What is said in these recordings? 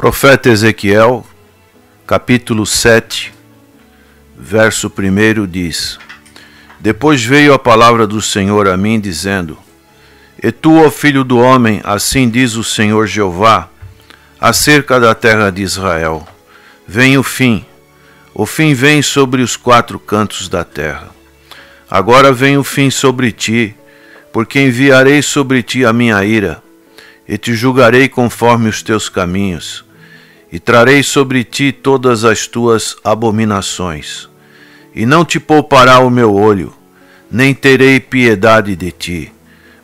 Profeta Ezequiel, capítulo 7, verso 1 diz: Depois veio a palavra do Senhor a mim, dizendo: E tu, ó filho do homem, assim diz o Senhor Jeová, acerca da terra de Israel: Vem o fim, o fim vem sobre os quatro cantos da terra. Agora vem o fim sobre ti, porque enviarei sobre ti a minha ira, e te julgarei conforme os teus caminhos e trarei sobre ti todas as tuas abominações. E não te poupará o meu olho, nem terei piedade de ti,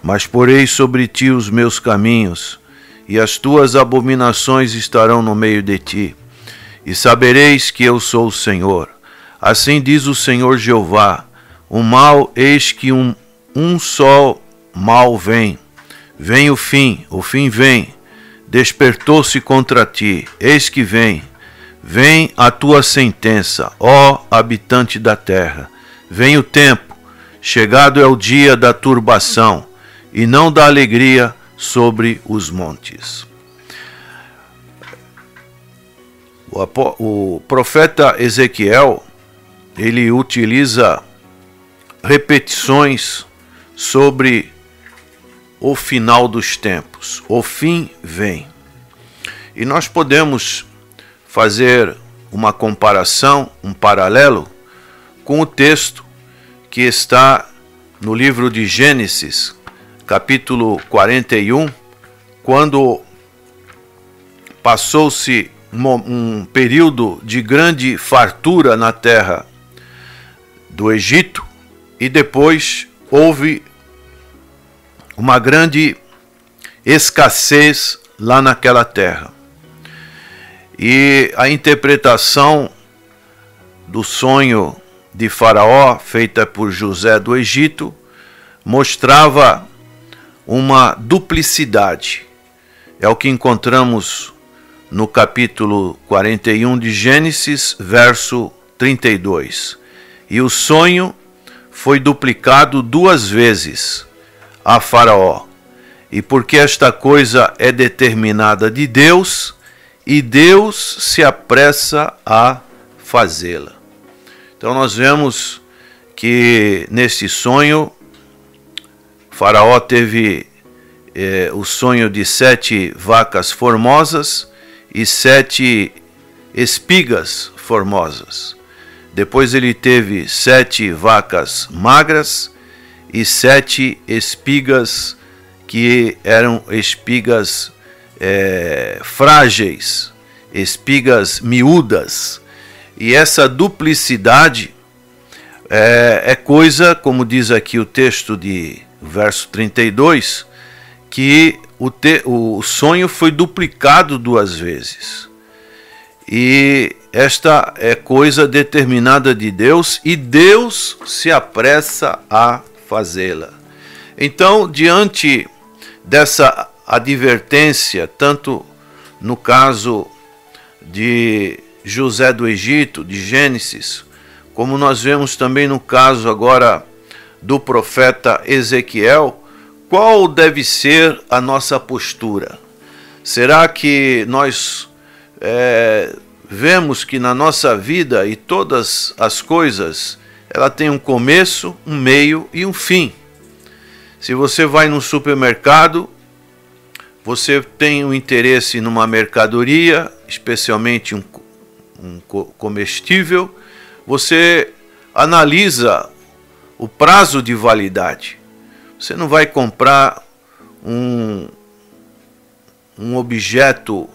mas porei sobre ti os meus caminhos, e as tuas abominações estarão no meio de ti. E sabereis que eu sou o Senhor. Assim diz o Senhor Jeová: o mal, eis que um, um só mal vem. Vem o fim, o fim vem despertou-se contra ti. Eis que vem, vem a tua sentença, ó habitante da terra. Vem o tempo, chegado é o dia da turbação, e não da alegria sobre os montes. O profeta Ezequiel, ele utiliza repetições sobre o final dos tempos, o fim vem. E nós podemos fazer uma comparação, um paralelo com o texto que está no livro de Gênesis, capítulo 41, quando passou-se um período de grande fartura na terra do Egito e depois houve uma grande escassez lá naquela terra. E a interpretação do sonho de Faraó, feita por José do Egito, mostrava uma duplicidade. É o que encontramos no capítulo 41 de Gênesis, verso 32. E o sonho foi duplicado duas vezes a Faraó. E porque esta coisa é determinada de Deus, e Deus se apressa a fazê-la. Então nós vemos que nesse sonho, Faraó teve é, o sonho de sete vacas formosas e sete espigas formosas. Depois ele teve sete vacas magras e sete espigas que eram espigas é, frágeis, espigas miúdas. E essa duplicidade é, é coisa, como diz aqui o texto de verso 32, que o, te, o sonho foi duplicado duas vezes. E esta é coisa determinada de Deus e Deus se apressa a fazê-la. Então, diante dessa advertência, tanto no caso de José do Egito, de Gênesis, como nós vemos também no caso agora do profeta Ezequiel, qual deve ser a nossa postura? Será que nós é, vemos que na nossa vida e todas as coisas ela tem um começo, um meio e um fim. Se você vai num supermercado, você tem um interesse numa mercadoria, especialmente um, um comestível, você analisa o prazo de validade. Você não vai comprar um, um objeto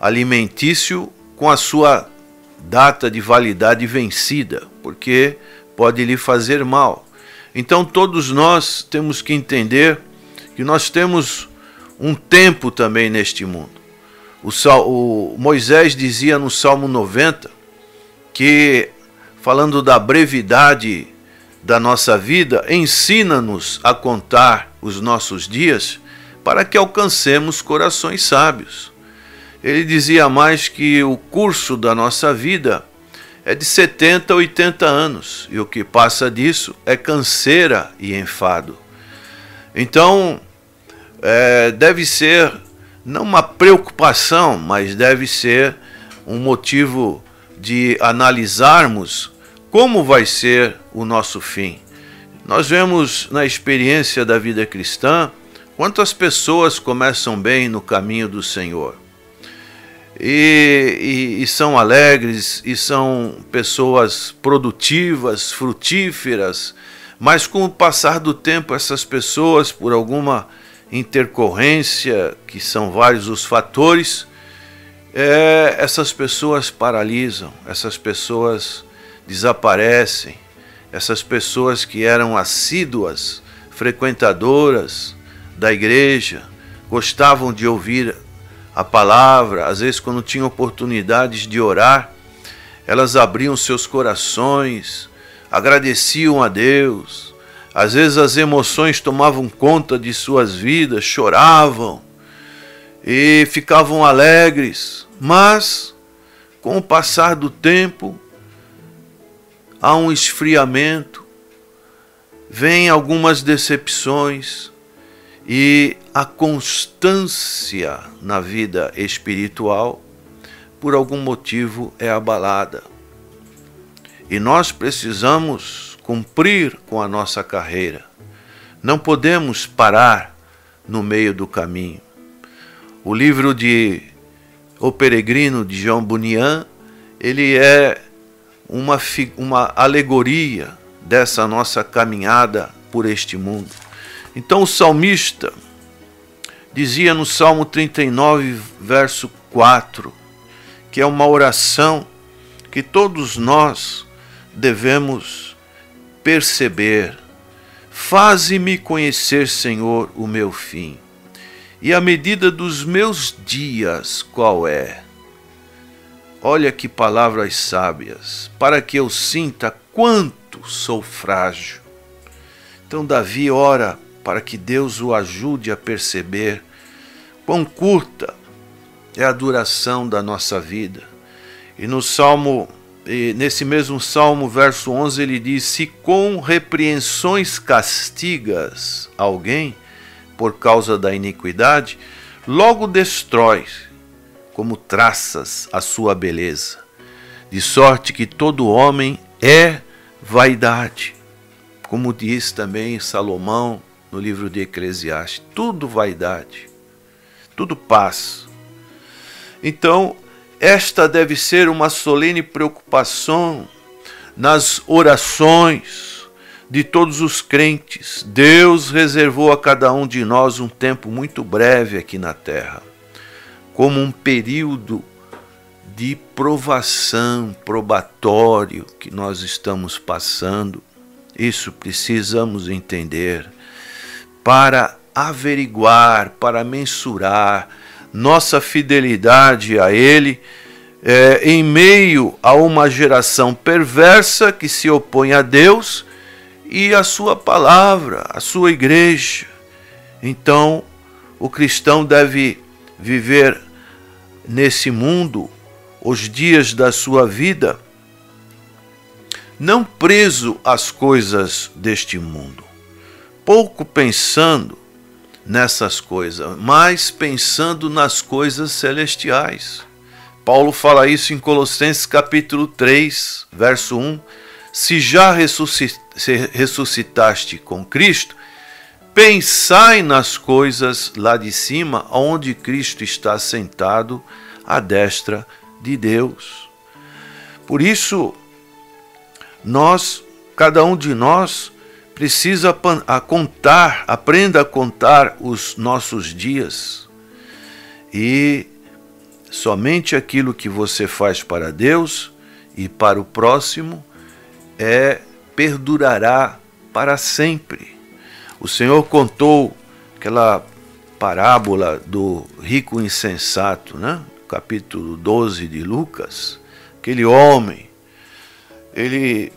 alimentício com a sua data de validade vencida, porque pode lhe fazer mal. Então todos nós temos que entender que nós temos um tempo também neste mundo. O, Sal, o Moisés dizia no Salmo 90 que, falando da brevidade da nossa vida, ensina-nos a contar os nossos dias para que alcancemos corações sábios. Ele dizia mais que o curso da nossa vida é de 70 a 80 anos, e o que passa disso é canseira e enfado. Então, é, deve ser não uma preocupação, mas deve ser um motivo de analisarmos como vai ser o nosso fim. Nós vemos na experiência da vida cristã quantas pessoas começam bem no caminho do Senhor. E, e, e, são alegres e são pessoas produtivas, frutíferas, mas com o passar do tempo, essas pessoas, por alguma intercorrência, que são vários os fatores, é, essas pessoas paralisam, essas pessoas desaparecem, essas pessoas que eram assíduas, frequentadoras da igreja, gostavam de ouvir a palavra, às vezes quando tinham oportunidades de orar, elas abriam seus corações, agradeciam a Deus, às vezes as emoções tomavam conta de suas vidas, choravam e ficavam alegres, mas com o passar do tempo há um esfriamento, vem algumas decepções e a constância na vida espiritual, por algum motivo, é abalada. E nós precisamos cumprir com a nossa carreira. Não podemos parar no meio do caminho. O livro de O Peregrino de João Bunyan, ele é uma, uma alegoria dessa nossa caminhada por este mundo. Então o salmista dizia no Salmo 39, verso 4, que é uma oração que todos nós devemos perceber. Faze-me conhecer, Senhor, o meu fim, e a medida dos meus dias qual é. Olha que palavras sábias, para que eu sinta quanto sou frágil. Então, Davi ora para que Deus o ajude a perceber quão curta é a duração da nossa vida. E no Salmo nesse mesmo Salmo, verso 11, ele diz: Se com repreensões castigas alguém por causa da iniquidade, logo destrói, como traças, a sua beleza. De sorte que todo homem é vaidade. Como diz também Salomão no livro de Eclesiastes: tudo vaidade, tudo paz. Então, esta deve ser uma solene preocupação nas orações de todos os crentes. Deus reservou a cada um de nós um tempo muito breve aqui na terra, como um período de provação, probatório que nós estamos passando. Isso precisamos entender para averiguar, para mensurar nossa fidelidade a Ele é, em meio a uma geração perversa que se opõe a Deus e a Sua palavra, a Sua igreja. Então, o cristão deve viver nesse mundo os dias da sua vida não preso às coisas deste mundo, pouco pensando nessas coisas, mas pensando nas coisas celestiais. Paulo fala isso em Colossenses capítulo 3, verso 1. Se já ressuscitaste com Cristo, pensai nas coisas lá de cima, onde Cristo está sentado à destra de Deus. Por isso, nós, cada um de nós, precisa a contar, aprenda a contar os nossos dias. E somente aquilo que você faz para Deus e para o próximo é perdurará para sempre. O Senhor contou aquela parábola do rico insensato, né? Capítulo 12 de Lucas. Aquele homem, ele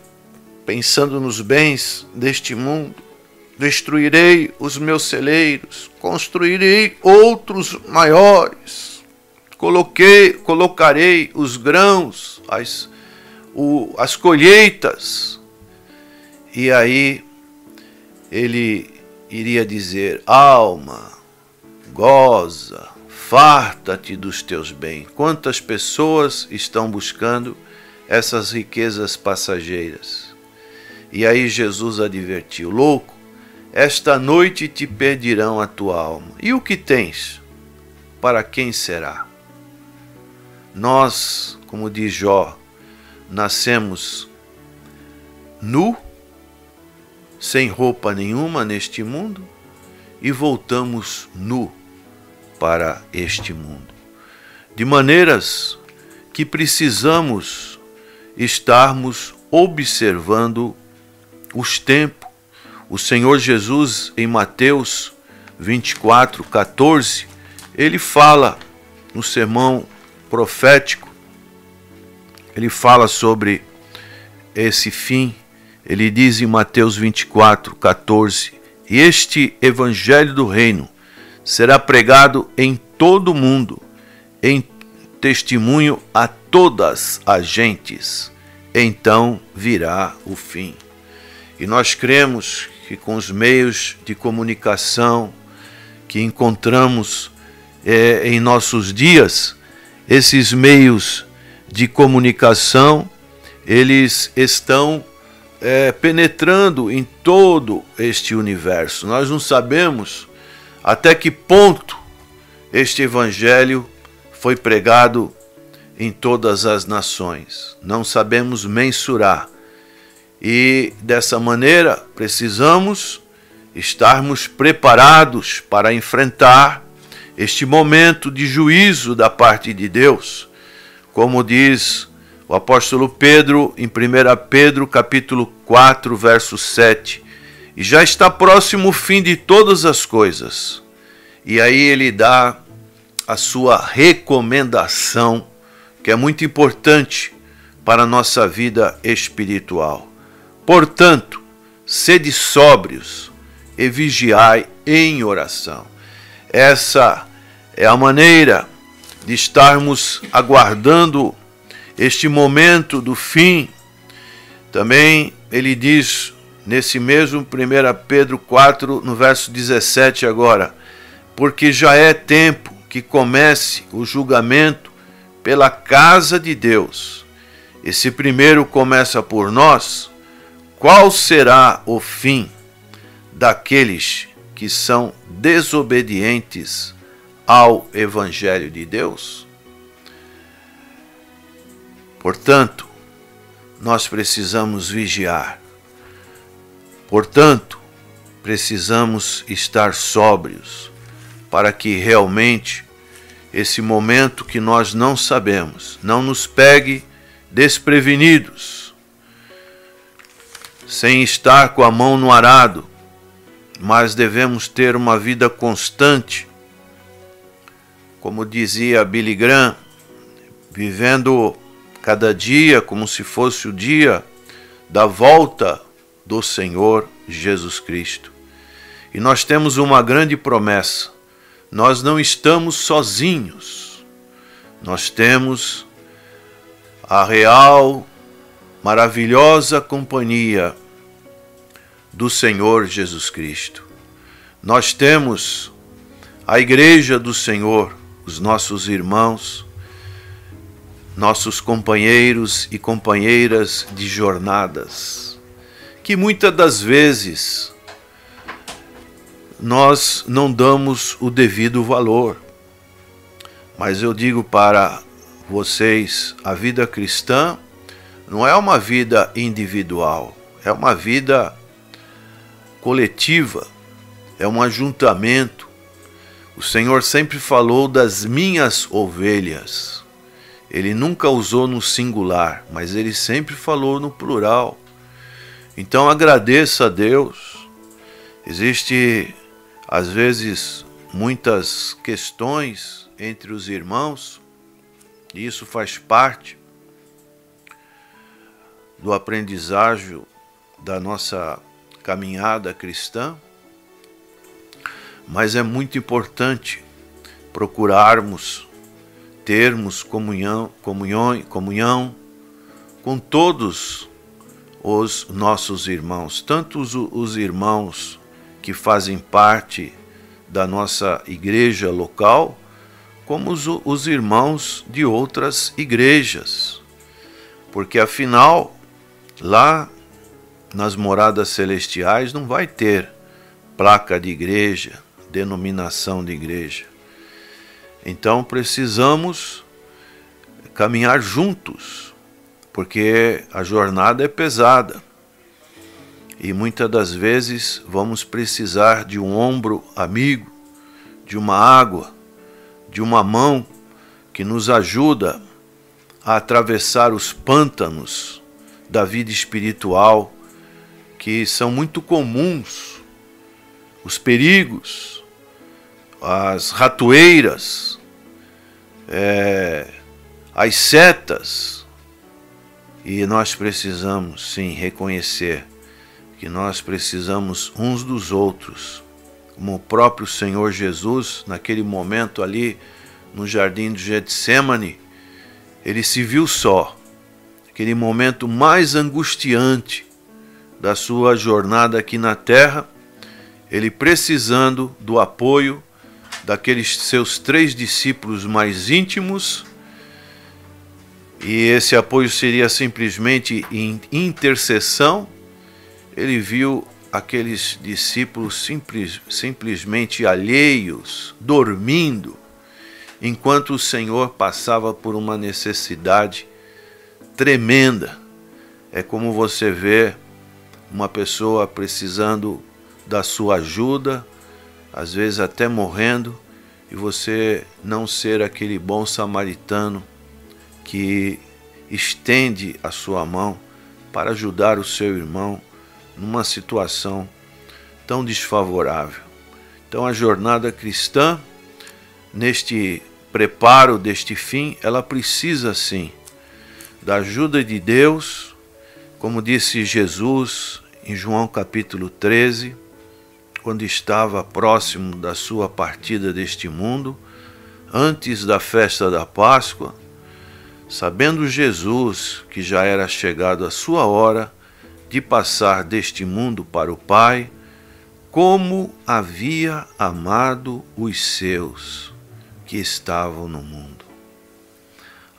pensando nos bens deste mundo. Destruirei os meus celeiros, construirei outros maiores. Coloquei, colocarei os grãos, as, o, as colheitas. E aí ele iria dizer: alma, goza, farta-te dos teus bens. Quantas pessoas estão buscando essas riquezas passageiras? E aí Jesus advertiu: Louco, esta noite te pedirão a tua alma. E o que tens? Para quem será? Nós, como diz Jó, nascemos nu, sem roupa nenhuma neste mundo e voltamos nu para este mundo. De maneiras que precisamos estarmos observando os tempos. O Senhor Jesus, em Mateus 24, 14, ele fala no sermão profético, ele fala sobre esse fim. Ele diz em Mateus 24, 14: Este evangelho do reino será pregado em todo o mundo, em testemunho a todas as gentes. Então virá o fim. E nós cremos que com os meios de comunicação que encontramos é, em nossos dias, esses meios de comunicação, eles estão é, penetrando em todo este universo. Nós não sabemos até que ponto este evangelho foi pregado em todas as nações. Não sabemos mensurar. E dessa maneira precisamos estarmos preparados para enfrentar este momento de juízo da parte de Deus. Como diz o apóstolo Pedro em 1 Pedro capítulo 4, verso 7, e já está próximo o fim de todas as coisas. E aí ele dá a sua recomendação, que é muito importante para a nossa vida espiritual. Portanto, sede sóbrios e vigiai em oração. Essa é a maneira de estarmos aguardando este momento do fim. Também ele diz nesse mesmo 1 Pedro 4, no verso 17 agora, porque já é tempo que comece o julgamento pela casa de Deus. E se primeiro começa por nós, qual será o fim daqueles que são desobedientes ao Evangelho de Deus? Portanto, nós precisamos vigiar. Portanto, precisamos estar sóbrios para que realmente esse momento que nós não sabemos não nos pegue desprevenidos, sem estar com a mão no arado, mas devemos ter uma vida constante, como dizia Billy Graham, vivendo cada dia como se fosse o dia da volta do Senhor Jesus Cristo. E nós temos uma grande promessa: nós não estamos sozinhos, nós temos a real, maravilhosa companhia do Senhor Jesus Cristo. Nós temos a Igreja do Senhor, os nossos irmãos, nossos companheiros e companheiras de jornadas, que muitas das vezes nós não damos o devido valor. Mas eu digo para vocês, a vida cristã não é uma vida individual, é uma vida coletiva, é um ajuntamento. O Senhor sempre falou das minhas ovelhas. Ele nunca usou no singular, mas ele sempre falou no plural. Então agradeça a Deus. Existe às vezes muitas questões entre os irmãos, e isso faz parte do aprendizagem da nossa caminhada cristã, mas é muito importante procurarmos termos comunhão, comunhão, comunhão com todos os nossos irmãos, tanto os, os irmãos que fazem parte da nossa igreja local, como os, os irmãos de outras igrejas, porque afinal, lá nas moradas celestiais não vai ter placa de igreja, denominação de igreja. Então precisamos caminhar juntos, porque a jornada é pesada. E muitas das vezes vamos precisar de um ombro amigo, de uma água, de uma mão que nos ajuda a atravessar os pântanos da vida espiritual que são muito comuns, os perigos, as ratoeiras, é, as setas. E nós precisamos sim reconhecer que nós precisamos uns dos outros, como o próprio Senhor Jesus, naquele momento ali no jardim de Getsemane, ele se viu só, aquele momento mais angustiante da sua jornada aqui na terra, ele precisando do apoio daqueles seus três discípulos mais íntimos, e esse apoio seria simplesmente em intercessão ele viu aqueles discípulos simples, simplesmente alheios, dormindo, enquanto o Senhor passava por uma necessidade tremenda. É como você vê uma pessoa precisando da sua ajuda, às vezes até morrendo, e você não ser aquele bom samaritano que estende a sua mão para ajudar o seu irmão numa situação tão desfavorável. Então a jornada cristã, neste preparo deste fim, ela precisa sim da ajuda de Deus, como disse Jesus em João capítulo 13, quando estava próximo da sua partida deste mundo, antes da festa da Páscoa, sabendo Jesus que já era chegado a sua hora, de passar deste mundo para o Pai, como havia amado os seus que estavam no mundo.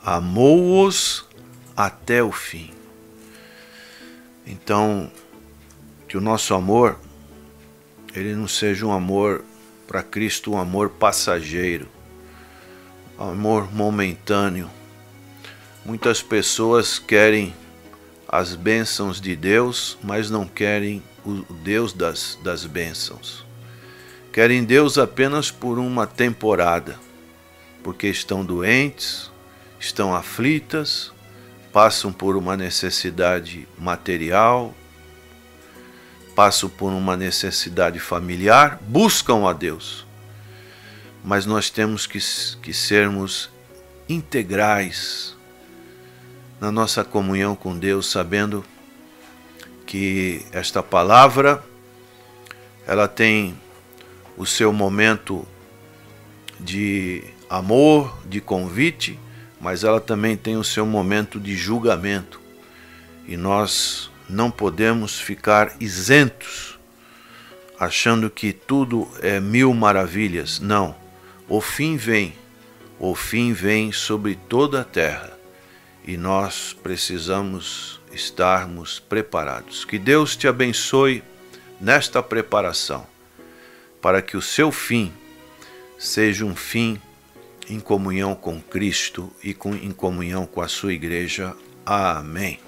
Amou-os até o fim. Então, que o nosso amor ele não seja um amor para Cristo, um amor passageiro, um amor momentâneo. Muitas pessoas querem as bênçãos de Deus, mas não querem o Deus das, das bênçãos. Querem Deus apenas por uma temporada, porque estão doentes, estão aflitas, passam por uma necessidade material, passam por uma necessidade familiar, buscam a Deus. Mas nós temos que, que sermos integrais na nossa comunhão com Deus, sabendo que esta palavra ela tem o seu momento de amor, de convite, mas ela também tem o seu momento de julgamento. E nós não podemos ficar isentos, achando que tudo é mil maravilhas. Não. O fim vem. O fim vem sobre toda a terra e nós precisamos estarmos preparados. Que Deus te abençoe nesta preparação, para que o seu fim seja um fim em comunhão com Cristo e com, em comunhão com a sua igreja. Amém.